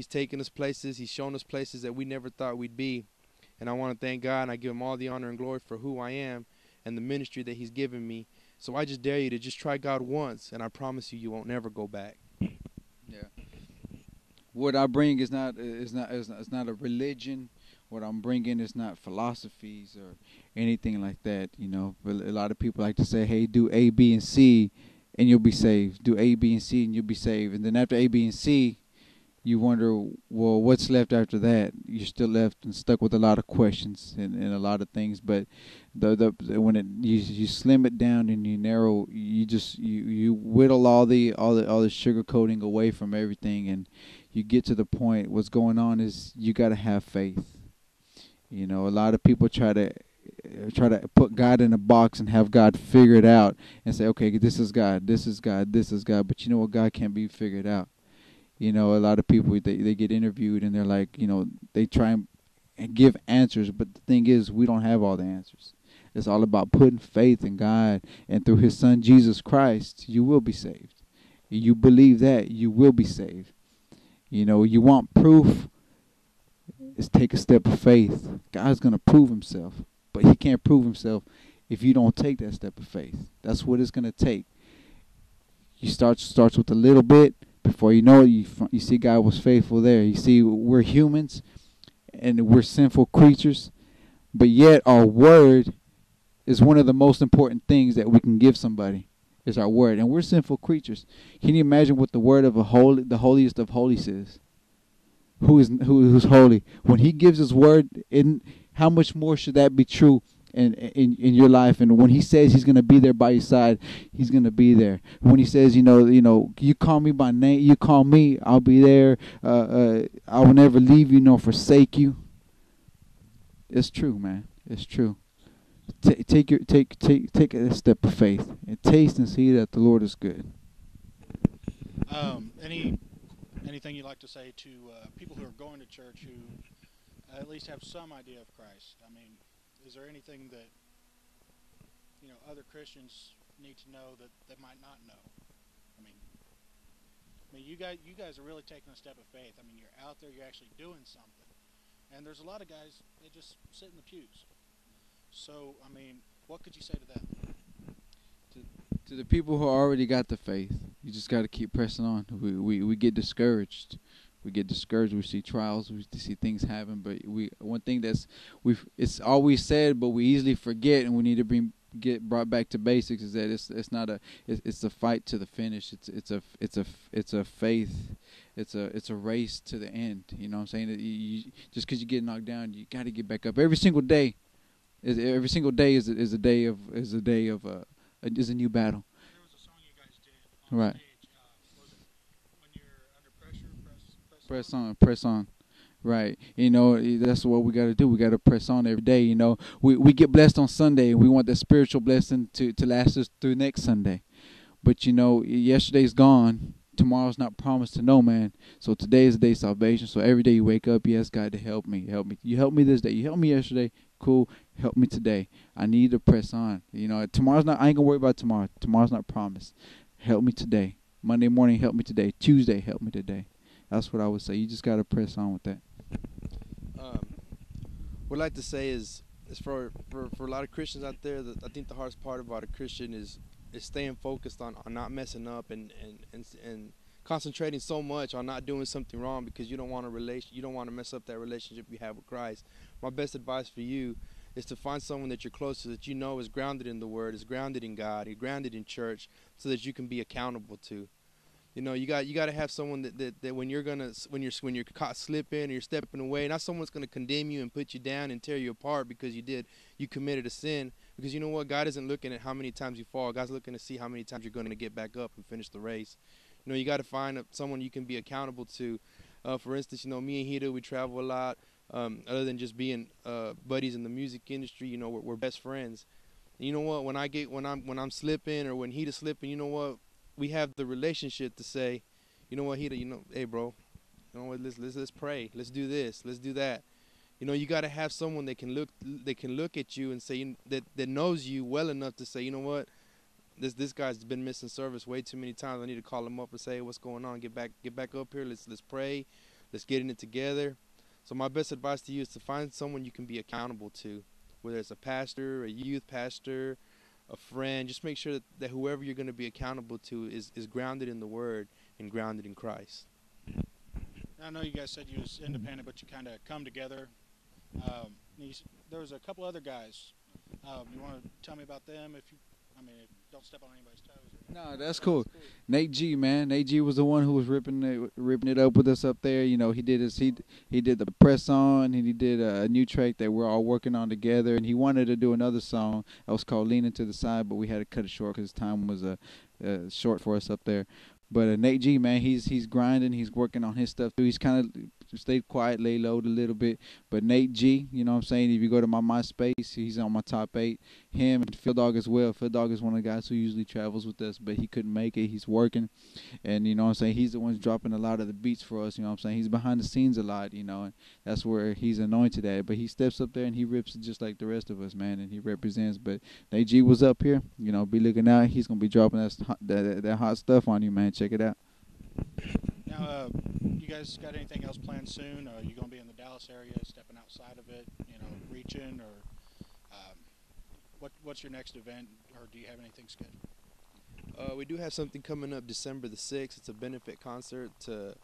He's taken us places. He's shown us places that we never thought we'd be. And I want to thank God and I give him all the honor and glory for who I am and the ministry that he's given me. So I just dare you to just try God once and I promise you you won't never go back. Yeah. What I bring is not is not is not, is not a religion. What I'm bringing is not philosophies or anything like that. You know, a lot of people like to say, "Hey, do A, B, and C, and you'll be saved. Do A, B, and C, and you'll be saved." And then after A, B, and C, you wonder, well, what's left after that? You're still left and stuck with a lot of questions and, and a lot of things. But the the when it you you slim it down and you narrow, you just you you whittle all the all the all the sugar coating away from everything, and you get to the point. What's going on is you got to have faith. You know, a lot of people try to try to put God in a box and have God figure it out and say, okay, this is God, this is God, this is God. But you know what? God can't be figured out you know, a lot of people they they get interviewed and they're like, you know, they try and give answers, but the thing is, we don't have all the answers. It's all about putting faith in God and through His Son Jesus Christ, you will be saved. You believe that, you will be saved. You know, you want proof. Is take a step of faith. God's gonna prove Himself, but He can't prove Himself if you don't take that step of faith. That's what it's gonna take. You start starts with a little bit before you know it, you you see God was faithful there. You see we're humans, and we're sinful creatures, but yet our word is one of the most important things that we can give somebody. Is our word, and we're sinful creatures. Can you imagine what the word of a holy, the holiest of holies is? Who is who, who's holy? When He gives His word, in how much more should that be true in, in in your life and when he says he's going to be there by your side he's going to be there. When he says you know you know you call me by name you call me i'll be there uh, uh, i will never leave you nor forsake you. It's true man. It's true. T- take your take take take a step of faith and taste and see that the lord is good. Um, any anything you'd like to say to uh, people who are going to church who at least have some idea of christ? I mean is there anything that you know other Christians need to know that they might not know? I mean, I mean, you guys, you guys are really taking a step of faith. I mean, you're out there, you're actually doing something, and there's a lot of guys that just sit in the pews. So, I mean, what could you say to that? To, to the people who already got the faith, you just got to keep pressing on. We, we we get discouraged we get discouraged. We see trials. We see things happen. But we one thing that's we it's always said, but we easily forget, and we need to bring get brought back to basics. Is that it's it's not a it's, it's a fight to the finish. It's it's a it's a it's a faith. It's a it's a race to the end. You know what I'm saying? That you, you, just because you get knocked down, you got to get back up every single day. Is every single day is a, is a day of is a day of uh, is a new battle. right. Press on, press on. Right. You know, eh, that's what we got to do. We got to press on every day. You know, we, we get blessed on Sunday. We want that spiritual blessing to, to last us through next Sunday. But, you know, yesterday's gone. Tomorrow's not promised to no man. So today is the day of salvation. So every day you wake up, you ask God to help me. Help me. You helped me this day. You helped me yesterday. Cool. Help me today. I need to press on. You know, tomorrow's not, I ain't going to worry about tomorrow. Tomorrow's not promised. Help me today. Monday morning, help me today. Tuesday, help me today. That's what I would say. You just got to press on with that. Um, what I'd like to say is, is for, for, for a lot of Christians out there, I think the hardest part about a Christian is is staying focused on, on not messing up and, and, and, and concentrating so much on not doing something wrong because you don't want to relation you don't want to mess up that relationship you have with Christ. My best advice for you is to find someone that you're close to that you know is grounded in the Word, is grounded in God, is grounded in church, so that you can be accountable to. You know, you got you got to have someone that, that, that when you're gonna when you're when you're caught slipping or you're stepping away, not someone's gonna condemn you and put you down and tear you apart because you did you committed a sin. Because you know what, God isn't looking at how many times you fall. God's looking to see how many times you're gonna get back up and finish the race. You know, you got to find someone you can be accountable to. Uh, for instance, you know, me and Heata, we travel a lot. Um, other than just being uh, buddies in the music industry, you know, we're, we're best friends. And you know what? When I get when I'm when I'm slipping or when Heata's slipping, you know what? We have the relationship to say, you know what, he, you know, hey, bro, you know what, let's let's let's pray, let's do this, let's do that. You know, you got to have someone that can look, they can look at you and say that that knows you well enough to say, you know what, this this guy's been missing service way too many times. I need to call him up and say, hey, what's going on? Get back, get back up here. Let's let's pray. that's getting it together. So my best advice to you is to find someone you can be accountable to, whether it's a pastor, a youth pastor, a friend. Just make sure that, that whoever you're going to be accountable to is, is grounded in the Word and grounded in Christ. I know you guys said you was independent, but you kind of come together. Um, there was a couple other guys. Um, you want to tell me about them? If you, I mean, don't step on anybody's toes. No, that's cool. Nate G, man, Nate G was the one who was ripping it, ripping it up with us up there. You know, he did his he he did the press on, and he did a, new track that we're all working on together. And he wanted to do another song that was called "Leaning to the Side," but we had to cut it short because time was uh, uh, short for us up there. But uh, Nate G, man, he's he's grinding. He's working on his stuff. He's kind of stayed quiet, lay low a little bit. But Nate G, you know what I'm saying? If you go to my MySpace, he's on my top eight. Him and Phildawg as well. Phildawg is one of the guys who usually travels with us, but he couldn't make it. He's working. And you know what I'm saying? He's the one dropping a lot of the beats for us, you know what I'm saying? He's behind the scenes a lot, you know, and that's where he's anointed at. But he steps up there and he rips it just like the rest of us, man, and he represents. But Nate G was up here, you know, be looking out. He's gonna be dropping that that, that hot stuff on you, man. Check it out. Uh, you guys got anything else planned soon? Are you going to be in the Dallas area, stepping outside of it, you know, reaching, or um, what? What's your next event, or do you have anything scheduled? Uh, we do have something coming up December the sixth. It's a benefit concert to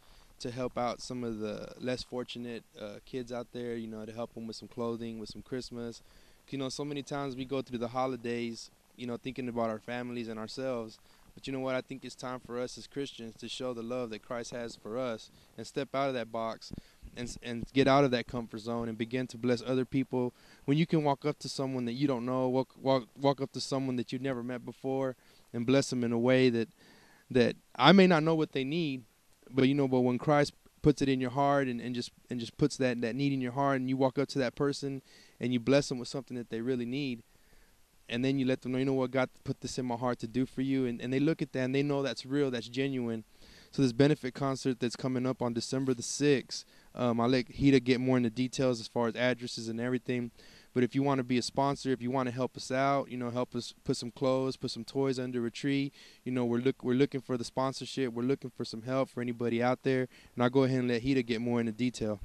to help out some of the less fortunate uh, kids out there. You know, to help them with some clothing, with some Christmas. You know, so many times we go through the holidays, you know, thinking about our families and ourselves but you know what? I think it's time for us as Christians to show the love that Christ has for us and step out of that box and and get out of that comfort zone and begin to bless other people. When you can walk up to someone that you don't know, walk walk walk up to someone that you've never met before and bless them in a way that that I may not know what they need, but you know, but when Christ puts it in your heart and, and just and just puts that that need in your heart and you walk up to that person and you bless them with something that they really need and then you let them know, you know what, God put this in my heart to do for you, and, and they look at that and they know that's real, that's genuine. So this benefit concert that's coming up on December the sixth, um, I'll let Heata get more into details as far as addresses and everything. But if you want to be a sponsor, if you want to help us out, you know, help us put some clothes, put some toys under a tree, you know, we're look we're looking for the sponsorship. We're looking for some help for anybody out there. And I'll go ahead and let Heata get more into detail.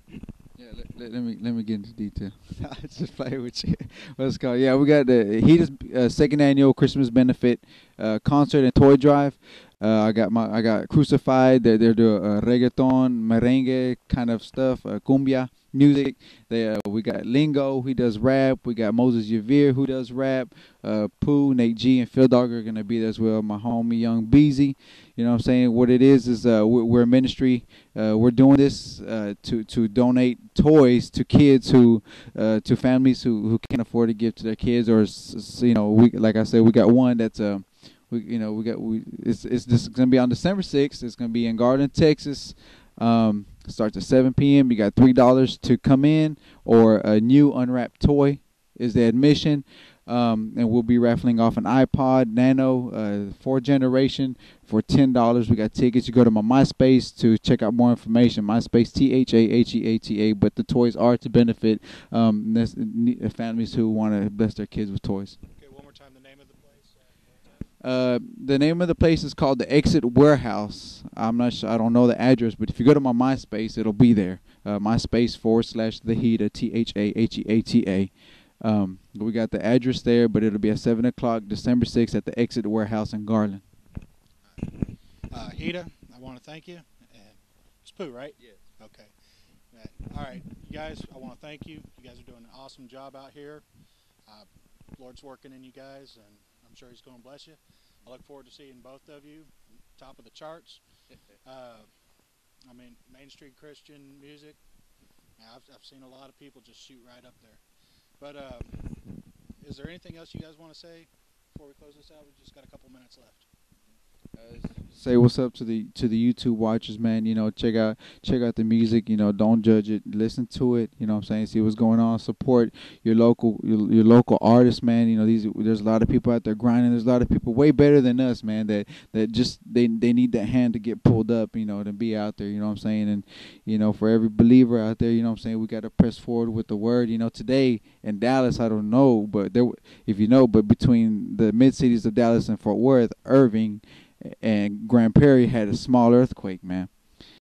Yeah, let, let, me let me get into detail. Just play with you. What's called? Yeah, we got the Heata's uh, second annual Christmas benefit uh, concert and toy drive. Uh, I got my I got crucified. They're they're doing uh, reggaeton, merengue kind of stuff, uh, cumbia music. They, uh, we got Lingo, he does rap. We got Moses Yavir, who does rap. Uh, Pooh, Nate G, and Phildawg are gonna be there as well. My homie Young Beezy. You know what I'm saying? What it is is uh, we're, we're a ministry. Uh, we're doing this uh, to to donate toys to kids who, uh, to families who, who can't afford to give to their kids, or you know, we like I said, we got one that's uh, we you know we got we it's it's just gonna be on December 6th. It's gonna be in Garland, Texas. Um, starts at 7 p.m. You got three dollars to come in, or a new unwrapped toy is the admission. Um, and we'll be raffling off an iPod Nano, uh, fourth generation, for ten dollars. We got tickets. You go to my MySpace to check out more information. MySpace T H A H E A T A. But the toys are to benefit um, families who want to bless their kids with toys. Uh, the name of the place is called the Exit Warehouse. I'm not sure, I don't know the address, but if you go to my MySpace, it'll be there. Uh, MySpace forward slash the Heata, T H A H E A T A. Um, we got the address there, but it'll be at 7 o'clock, December 6th, at the Exit Warehouse in Garland. Uh, Heata, I want to thank you. And it's Pooh, right? Yeah. Okay. All right, you guys, I want to thank you. You guys are doing an awesome job out here. Uh, Lord's working in you guys, and I'm sure He's going to bless you. I look forward to seeing both of you top of the charts. Uh, I mean, mainstream Christian music. I've, I've seen a lot of people just shoot right up there. But uh, is there anything else you guys want to say before we close this out? We've just got a couple minutes left. Say what's up to the to the YouTube watchers, man. You know, check out check out the music. You know, don't judge it. Listen to it. You know, I'm saying, see what's going on. Support your local your, your local artists, man. You know, these there's a lot of people out there grinding. There's a lot of people way better than us, man. That that just they they need that hand to get pulled up. You know, to be out there. You know what I'm saying? And you know, for every believer out there, you know what I'm saying, we got to press forward with the word. You know, today in Dallas, I don't know, but there if you know, but between the mid cities of Dallas and Fort Worth, Irving and Grand Prairie had a small earthquake, man.